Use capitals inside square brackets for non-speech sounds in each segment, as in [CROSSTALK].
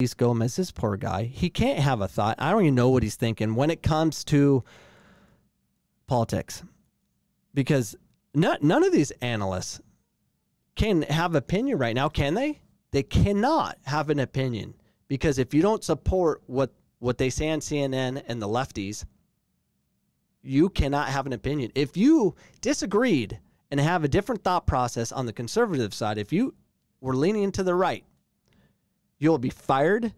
Herculez Gomez, this poor guy, he can't have a thought. I don't even know what he's thinking when it comes to politics, because not, none of these analysts can have opinion right now, can they? They cannot have an opinion because if you don't support what what they say on CNN and the lefties, you cannot have an opinion. If you disagreed and have a different thought process on the conservative side, if you were leaning to the right, you'll be fired.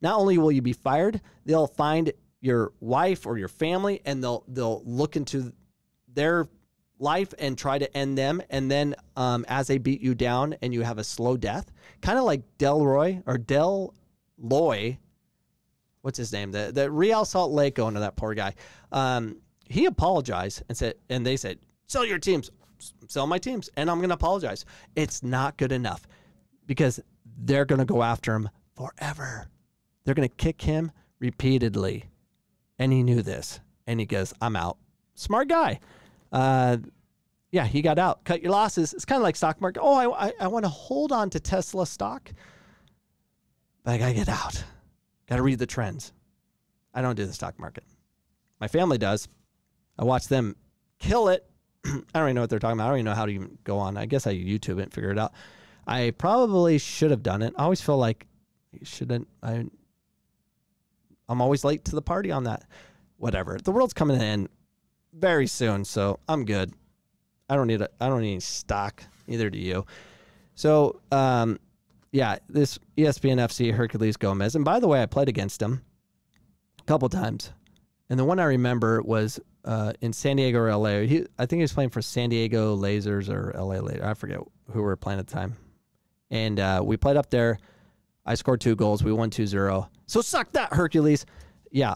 Not only will you be fired, they'll find your wife or your family and they'll they'll look into their life and try to end them. And then um, as they beat you down and you have a slow death, kind of like Delroy or Dell Loy, what's his name? The the Real Salt Lake owner, that poor guy. Um, he apologized and said, and they said, sell your teams, sell my teams, and I'm going to apologize. It's not good enough because they're going to go after him forever. They're going to kick him repeatedly. And he knew this. And he goes, I'm out. Smart guy. Uh, yeah, he got out. Cut your losses. It's kind of like stock market. Oh, I, I, I want to hold on to Tesla stock, but I got to get out. Got to read the trends. I don't do the stock market. My family does. I watch them kill it. [CLEARS THROAT] I don't even know what they're talking about. I don't even know how to even go on. I guess I YouTube it and figure it out. I probably should have done it. I always feel like I shouldn't. I, I'm always late to the party on that. Whatever. The world's coming end very soon, so I'm good. I don't need a. I don't need any stock. Neither do you. So, um, yeah, this ESPN FC Herculez Gomez. And by the way, I played against him a couple times, and the one I remember was uh, in San Diego or LA. He, I think he was playing for San Diego Lasers or LA Later. I forget who we were playing at the time. And uh, we played up there. I scored two goals. We won 2 0. So suck that, Herculez. Yeah,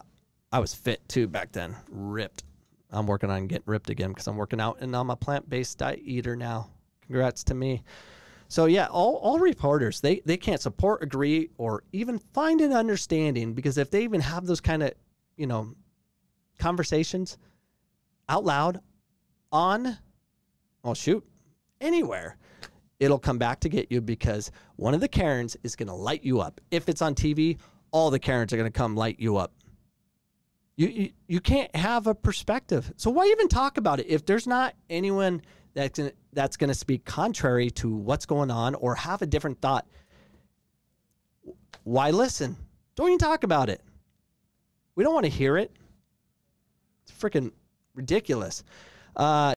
I was fit too back then. Ripped. I'm working on getting ripped again because I'm working out and I'm a plant based diet eater now. Congrats to me. So yeah, all, all reporters they they can't support, agree, or even find an understanding because if they even have those kind of you know conversations out loud on oh shoot anywhere it'll come back to get you because one of the Karens is going to light you up. If it's on TV, all the Karens are going to come light you up. You, you you can't have a perspective. So why even talk about it if there's not anyone that's gonna, that's going to speak contrary to what's going on or have a different thought? Why listen? Don't even talk about it. We don't want to hear it. It's freaking ridiculous. Uh,